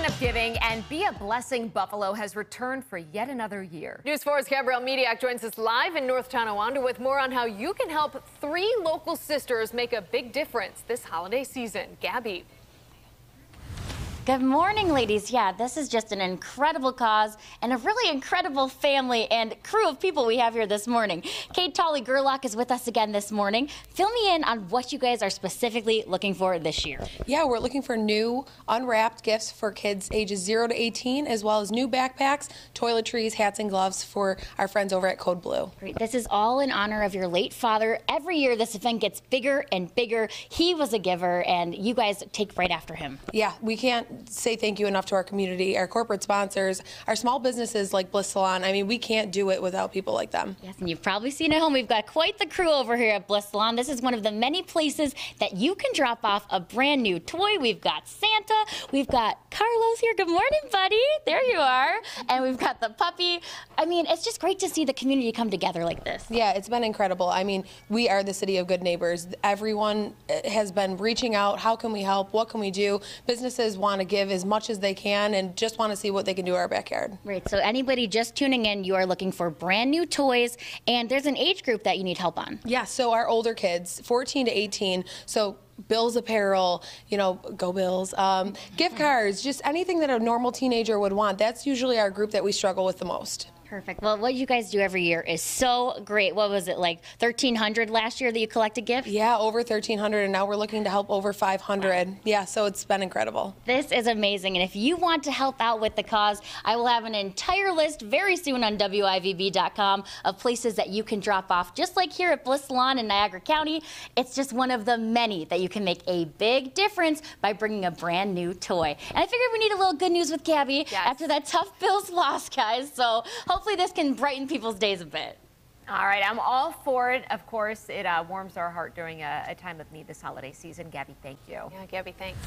season of giving and Be a Blessing Buffalo has returned for yet another year. News 4's Gabrielle Mediak joins us live in North Tonawanda with more on how you can help three local sisters make a big difference this holiday season. Gabby. Good morning, ladies. Yeah, this is just an incredible cause and a really incredible family and crew of people we have here this morning. Kate Tolley Gerlach is with us again this morning. Fill me in on what you guys are specifically looking for this year. Yeah, we're looking for new unwrapped gifts for kids ages 0 to 18, as well as new backpacks, toiletries, hats, and gloves for our friends over at Code Blue. Great. This is all in honor of your late father. Every year, this event gets bigger and bigger. He was a giver, and you guys take right after him. Yeah, we can't say thank you enough to our community, our corporate sponsors, our small businesses like Bliss Salon. I mean, we can't do it without people like them. Yes, and you've probably seen at home, we've got quite the crew over here at Bliss Salon. This is one of the many places that you can drop off a brand new toy. We've got Santa, we've got Carlos here. Good morning, buddy. There you are. And we've got the puppy. I mean, it's just great to see the community come together like this. Yeah, it's been incredible. I mean, we are the city of good neighbors. Everyone eh, has been reaching out. How can we help? What can we do? Businesses want to give as much as they can and just want to see what they can do in our backyard. Right. So anybody just tuning in, you are looking for brand new toys, and there's an age group that you need help on. Yeah. So our older kids, 14 to 18. So Bills apparel, you know, go Bills, um, gift cards, just anything that a normal teenager would want. That's usually our group that we struggle with the most. Perfect. Well, what you guys do every year is so great. What was it like 1,300 last year that you collected gifts? Yeah, over 1,300, and now we're looking to help over 500. Yeah, so it's been incredible. This is amazing, and if you want to help out with the cause, I will have an entire list very soon on WIVB.com of places that you can drop off. Just like here at Bliss Salon in Niagara County, it's just one of the many that you can make a big difference by bringing a brand new toy. And I figured we need a little good news with Gabby yes. after that tough Bills loss, guys. So hopefully this can brighten people's days a bit. All right, I'm all for it. Of course, it uh, warms our heart during a, a time of need this holiday season. Gabby, thank you. Yeah, Gabby, thanks.